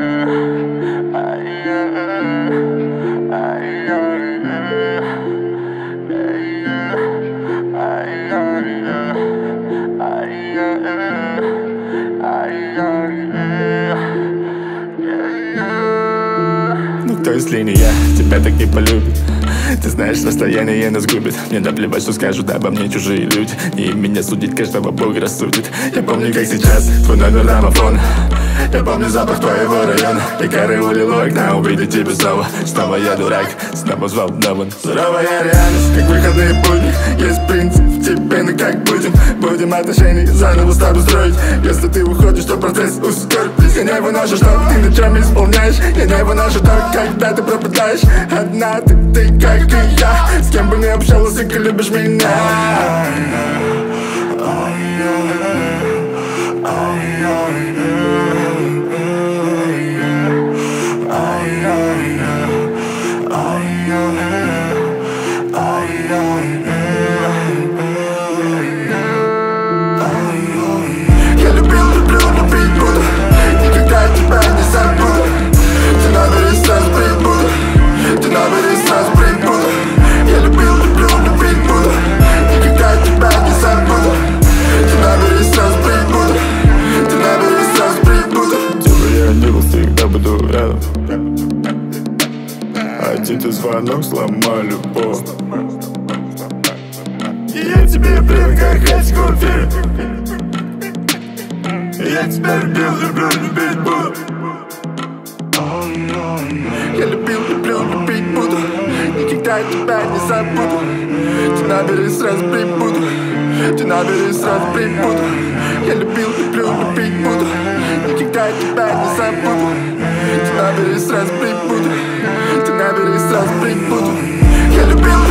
Ну кто, если не я, тебя так не полюбит Ты знаешь, расстояние нас губит Мне наплевать, что скажут обо мне чужие люди. И меня судить каждого бог рассудит. Я помню, как сейчас, твой номер домофона Я помню запах твоего района. Я караулил у окна, увидеть тебя снова. Снова я дурак, снова взволнован Суровая реальность, как выходные будни. Есть принцип ну как будем. Будем отношения заново с тобой строить. Если ты уходишь, то процесс ускорит Я не выношу, что ты ночами исполняешь. Я не выношу то, когда ты пропадаешь. Одна ты, ты как и я. С кем бы ни общался, ты любишь меня. Я Один ты звонок сломал любовь. И я тебе привык, как хоть кофе я тебя любил, люблю, любить буду. Я любил, люблю, любить буду. Никогда тебя не забуду. Ты набери сразу прибуду. Ты набери сразу прибуду. Я любил, люблю, любить буду. Никогда тебя не забуду. Ты набери сразу прибуду Ты набери сразу прибуду Я любил,